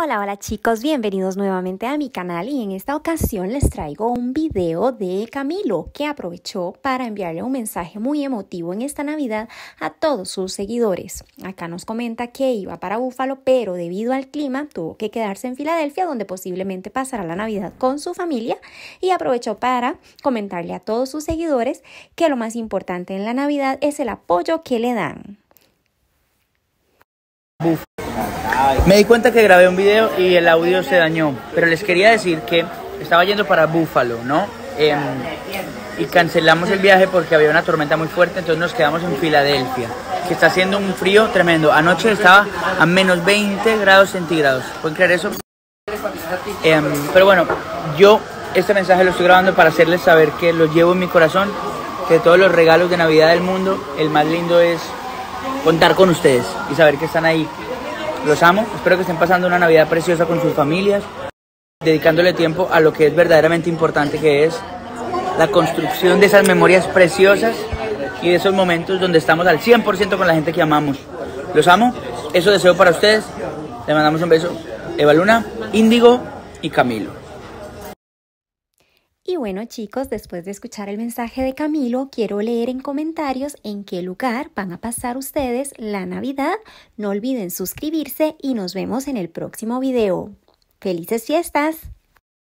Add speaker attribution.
Speaker 1: Hola, hola chicos, bienvenidos nuevamente a mi canal y en esta ocasión les traigo un video de Camilo que aprovechó para enviarle un mensaje muy emotivo en esta Navidad a todos sus seguidores. Acá nos comenta que iba para Búfalo, pero debido al clima tuvo que quedarse en Filadelfia donde posiblemente pasará la Navidad con su familia y aprovechó para comentarle a todos sus seguidores que lo más importante en la Navidad es el apoyo que le dan.
Speaker 2: Me di cuenta que grabé un video y el audio se dañó, pero les quería decir que estaba yendo para Búfalo, ¿no? Em, y cancelamos el viaje porque había una tormenta muy fuerte, entonces nos quedamos en Filadelfia, que está haciendo un frío tremendo. Anoche estaba a menos 20 grados centígrados, ¿pueden creer eso? Em, pero bueno, yo este mensaje lo estoy grabando para hacerles saber que lo llevo en mi corazón, que de todos los regalos de Navidad del mundo, el más lindo es contar con ustedes y saber que están ahí los amo, espero que estén pasando una Navidad preciosa con sus familias, dedicándole tiempo a lo que es verdaderamente importante, que es la construcción de esas memorias preciosas y de esos momentos donde estamos al 100% con la gente que amamos. Los amo, eso deseo para ustedes. Les mandamos un beso. Eva Luna, Índigo y Camilo.
Speaker 1: Y bueno chicos, después de escuchar el mensaje de Camilo, quiero leer en comentarios en qué lugar van a pasar ustedes la Navidad. No olviden suscribirse y nos vemos en el próximo video. ¡Felices fiestas!